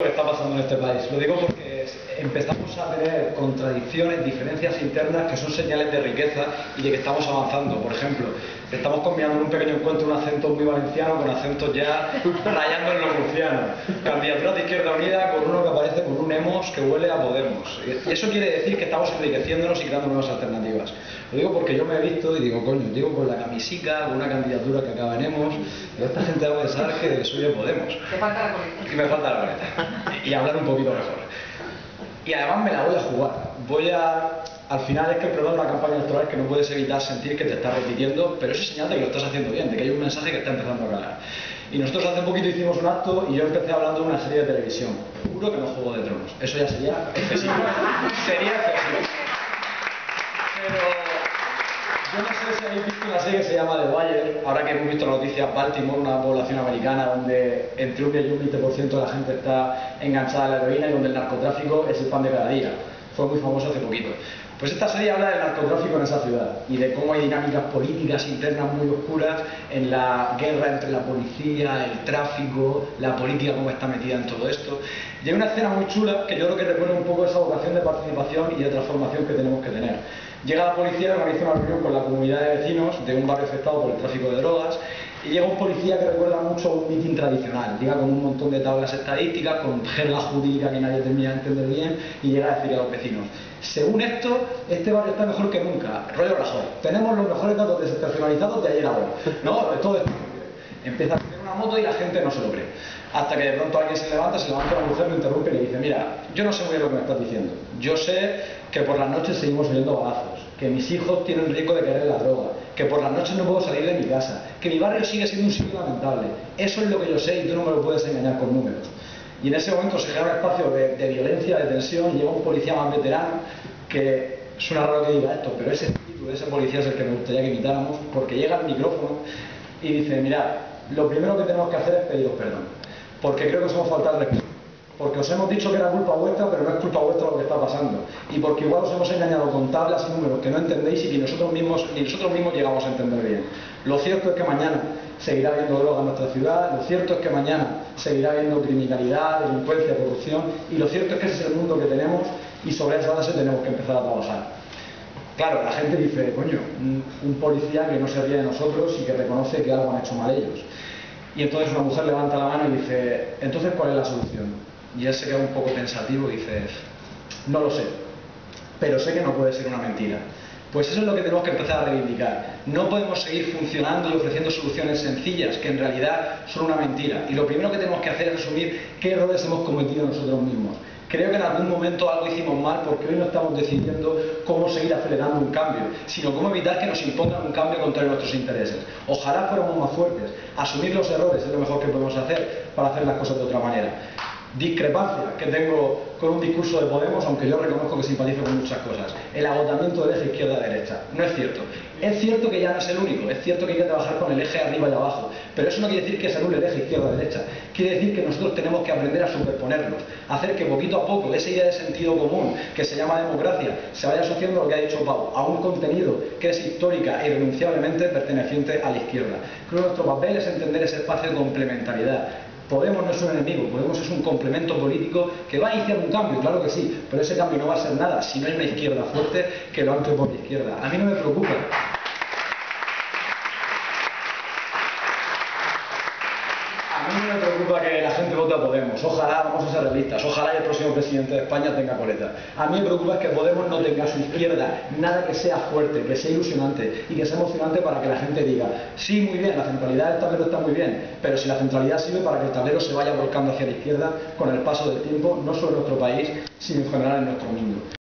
lo que está pasando en este país. Lo digo porque empezamos a tener contradicciones, diferencias internas que son señales de riqueza y de que estamos avanzando. Por ejemplo, estamos combinando en un pequeño encuentro un acento muy valenciano con acentos ya rayando en lo murciano. Candidatura de Izquierda Unida con uno que aparece un emos que huele a Podemos. Y eso quiere decir que estamos enriqueciéndonos y creando nuevas alternativas. Lo digo porque yo me he visto y digo, coño, digo con la camisica, con una candidatura que acaba en emos, y esta gente va a pensar que soy de Podemos. Te falta la coleta. Y me falta la coleta. Y hablar un poquito mejor. Y además me la voy a jugar. Voy a. Al final es que el problema de una campaña electoral es que no puedes evitar sentir que te estás repitiendo, pero eso es señal de que lo estás haciendo bien, de que hay un mensaje que está empezando a calar. Y nosotros hace poquito hicimos un acto y yo empecé hablando de una serie de televisión. Juro que no juego de tronos. Eso ya sería excesivo. sería excesivo. Pero yo no sé si habéis visto una serie que se llama The Wire, ahora que hemos visto la noticia Baltimore, una población americana donde entre un 10 y un 20% de la gente está enganchada a la heroína y donde el narcotráfico es el pan de cada día. Fue muy famoso hace poquito. Pues esta serie habla del narcotráfico en esa ciudad y de cómo hay dinámicas políticas internas muy oscuras en la guerra entre la policía, el tráfico, la política, cómo está metida en todo esto. Y hay una escena muy chula que yo creo que recuerda un poco esa vocación de participación y de transformación que tenemos que tener. Llega la policía, organiza una reunión con la comunidad de vecinos de un barrio afectado por el tráfico de drogas y llega un policía que recuerda mucho a un mitin tradicional, llega con un montón de tablas estadísticas, con jerga jurídica que nadie termina de entender bien y llega a decir a los vecinos, según esto, este barrio está mejor que nunca, rollo Rajoy, tenemos los mejores datos desestacionalizados de ayer a hoy, ¿no? Todo esto. Empieza a hacer una moto y la gente no se lo cree. Hasta que de pronto alguien se levanta, se levanta la mujer, lo interrumpe y le dice, mira, yo no sé muy bien lo que me estás diciendo. Yo sé que por las noches seguimos oyendo balazos, que mis hijos tienen riesgo de caer en la droga, que por las noches no puedo salir de mi casa, que mi barrio sigue siendo un sitio lamentable. Eso es lo que yo sé y tú no me lo puedes engañar con números. Y en ese momento se crea un espacio de, de violencia, de tensión, llega un policía más veterano que suena raro que diga esto, pero ese espíritu de ese policía es el que me gustaría que imitáramos, porque llega al micrófono y dice, mirad, lo primero que tenemos que hacer es pediros perdón, porque creo que os hemos faltado respeto. Porque os hemos dicho que era culpa vuestra, pero no es culpa vuestra lo que está pasando. Y porque igual os hemos engañado con tablas y números que no entendéis y que nosotros mismos, ni nosotros mismos llegamos a entender bien. Lo cierto es que mañana seguirá habiendo droga en nuestra ciudad, lo cierto es que mañana seguirá habiendo criminalidad, delincuencia, corrupción, y lo cierto es que ese es el mundo que tenemos y sobre esa base tenemos que empezar a trabajar. Claro, la gente dice, coño, un, un policía que no se ríe de nosotros y que reconoce que algo han hecho mal ellos. Y entonces una mujer levanta la mano y dice, entonces ¿cuál es la solución? Y él se queda un poco pensativo y dice, no lo sé, pero sé que no puede ser una mentira. Pues eso es lo que tenemos que empezar a reivindicar. No podemos seguir funcionando y ofreciendo soluciones sencillas que en realidad son una mentira. Y lo primero que tenemos que hacer es asumir qué errores hemos cometido nosotros mismos. Creo que en algún momento algo hicimos mal porque hoy no estamos decidiendo cómo seguir acelerando un cambio, sino cómo evitar que nos impongan un cambio contra nuestros intereses. Ojalá fuéramos más fuertes. Asumir los errores es lo mejor que podemos hacer para hacer las cosas de otra manera discrepancia que tengo con un discurso de Podemos, aunque yo reconozco que simpatizo con muchas cosas. El agotamiento del eje izquierda-derecha. No es cierto. Es cierto que ya no es el único, es cierto que hay que trabajar con el eje arriba y abajo, pero eso no quiere decir que se anule el eje izquierda-derecha. Quiere decir que nosotros tenemos que aprender a superponerlos, hacer que poquito a poco esa idea de sentido común que se llama democracia se vaya asociando a lo que ha dicho Pau, a un contenido que es histórica e irrenunciablemente perteneciente a la izquierda. Creo que nuestro papel es entender ese espacio de complementariedad, Podemos no es un enemigo, Podemos es un complemento político que va a iniciar un cambio, claro que sí, pero ese cambio no va a ser nada si no hay una izquierda fuerte que lo ancle por la izquierda. A mí no me preocupa. A preocupa que la gente vote a Podemos. Ojalá, vamos a ser realistas, ojalá el próximo presidente de España tenga coleta. A mí me preocupa que Podemos no tenga a su izquierda nada que sea fuerte, que sea ilusionante y que sea emocionante para que la gente diga, sí, muy bien, la centralidad del tablero está muy bien, pero si la centralidad sirve para que el tablero se vaya volcando hacia la izquierda con el paso del tiempo, no solo en nuestro país, sino en general en nuestro mundo.